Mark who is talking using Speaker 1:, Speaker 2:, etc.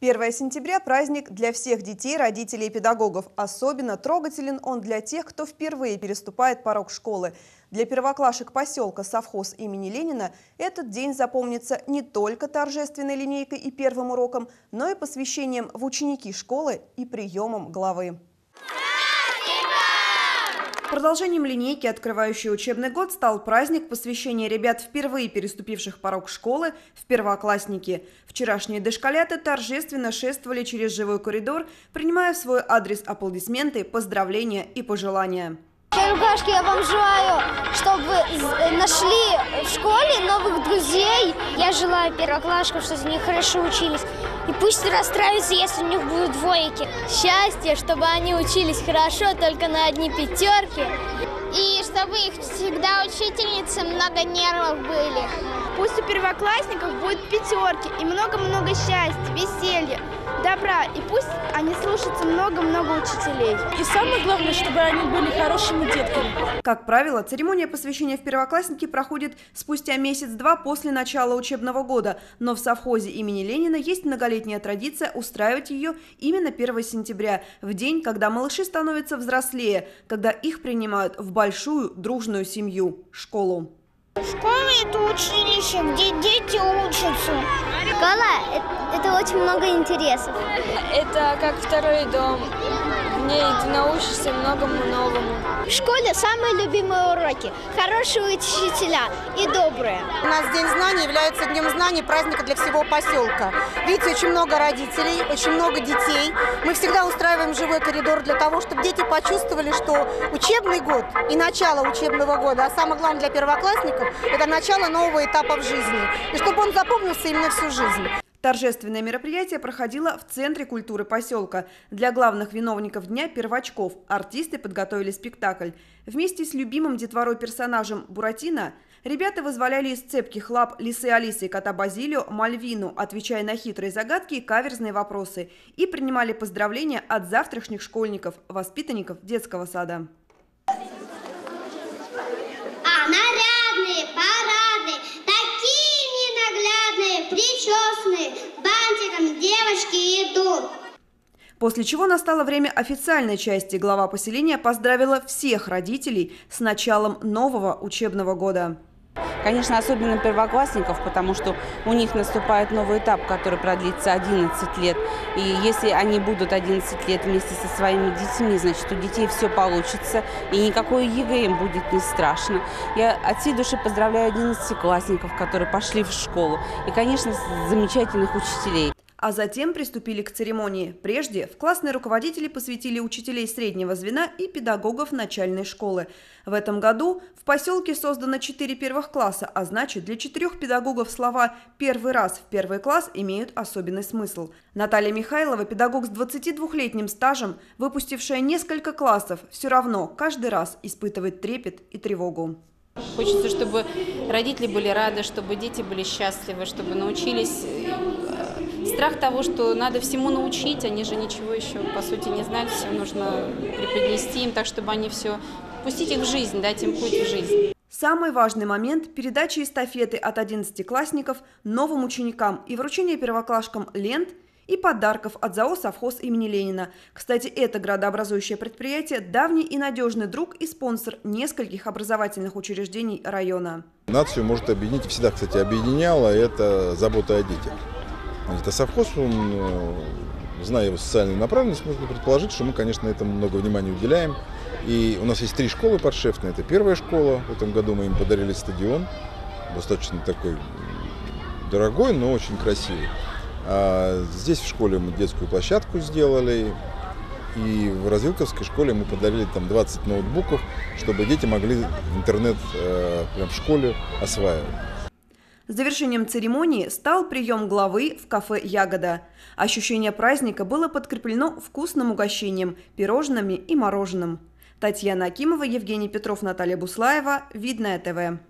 Speaker 1: 1 сентября – праздник для всех детей, родителей и педагогов. Особенно трогателен он для тех, кто впервые переступает порог школы. Для первоклашек поселка Совхоз имени Ленина этот день запомнится не только торжественной линейкой и первым уроком, но и посвящением в ученики школы и приемом главы. Продолжением линейки, открывающей учебный год, стал праздник посвящения ребят, впервые переступивших порог школы, в первоклассники. Вчерашние дошколяты торжественно шествовали через живой коридор, принимая в свой адрес аплодисменты, поздравления и пожелания.
Speaker 2: Ребятушки, я вам желаю, чтобы вы нашли в школе новых друзей. Я желаю первоклашкам, чтобы они хорошо учились. И пусть расстраиваются, если у них будут двойки.
Speaker 3: Счастье, чтобы они учились хорошо, только на одни пятерки.
Speaker 4: И чтобы их всегда учительницы много нервов были.
Speaker 5: Пусть у первоклассников будут пятерки и много-много счастья, веселья добра. И пусть они слушаются много-много учителей.
Speaker 6: И самое главное, чтобы они были хорошими детками.
Speaker 1: Как правило, церемония посвящения в первоклассники проходит спустя месяц-два после начала учебного года. Но в совхозе имени Ленина есть многолетняя традиция устраивать ее именно 1 сентября, в день, когда малыши становятся взрослее, когда их принимают в большую дружную семью – школу.
Speaker 2: Школа – это училище, где дети учатся.
Speaker 3: Школа – это очень много интересов.
Speaker 7: Это как второй дом. Ты научишься многому новому.
Speaker 2: В школе самые любимые уроки – хорошие учителя и добрые.
Speaker 8: У нас День знаний является Днем знаний, праздника для всего поселка. Видите, очень много родителей, очень много детей. Мы всегда устраиваем живой коридор для того, чтобы дети почувствовали, что учебный год и начало учебного года, а самое главное для первоклассников – это начало нового этапа в жизни. И чтобы он запомнился именно всю жизнь.
Speaker 1: Торжественное мероприятие проходило в Центре культуры поселка. Для главных виновников дня – первочков. Артисты подготовили спектакль. Вместе с любимым детворой персонажем Буратино ребята вызволяли из цепких лап лисы Алисы кота Базилио Мальвину, отвечая на хитрые загадки и каверзные вопросы, и принимали поздравления от завтрашних школьников, воспитанников детского сада.
Speaker 2: Причесанные, бантиком девочки идут.
Speaker 1: После чего настало время официальной части. Глава поселения поздравила всех родителей с началом нового учебного года.
Speaker 9: Конечно, особенно первоклассников, потому что у них наступает новый этап, который продлится 11 лет. И если они будут 11 лет вместе со своими детьми, значит, у детей все получится, и никакое ЕГЭ им будет не страшно. Я от всей души поздравляю 11-классников, которые пошли в школу, и, конечно, замечательных учителей
Speaker 1: а затем приступили к церемонии. Прежде в классные руководители посвятили учителей среднего звена и педагогов начальной школы. В этом году в поселке создано 4 первых класса, а значит для четырех педагогов слова «первый раз в первый класс» имеют особенный смысл. Наталья Михайлова, педагог с 22-летним стажем, выпустившая несколько классов, все равно каждый раз испытывает трепет и тревогу.
Speaker 10: Хочется, чтобы родители были рады, чтобы дети были счастливы, чтобы научились страх того, что надо всему научить, они же ничего еще, по сути, не знают, все нужно преподнести им так, чтобы они все, пустить их в жизнь, дать им путь в жизнь.
Speaker 1: Самый важный момент – передача эстафеты от 11-классников новым ученикам и вручение первоклашкам лент и подарков от ЗАО «Совхоз» имени Ленина. Кстати, это градообразующее предприятие – давний и надежный друг и спонсор нескольких образовательных учреждений района.
Speaker 11: Нацию может объединить, всегда, кстати, объединяла – это забота о детях. Это совхоз, он, э, зная его социальную направленность, можно предположить, что мы, конечно, этому много внимания уделяем. И у нас есть три школы подшефные. Это первая школа. В этом году мы им подарили стадион. Достаточно такой дорогой, но очень красивый. А здесь в школе мы детскую площадку сделали. И в Развилковской школе мы подарили там 20 ноутбуков, чтобы дети могли интернет э, прям в школе осваивать.
Speaker 1: Завершением церемонии стал прием главы в кафе «Ягода». Ощущение праздника было подкреплено вкусным угощением, пирожными и мороженым. Татьяна Акимова, Евгений Петров, Наталья Буслаева. Видное ТВ.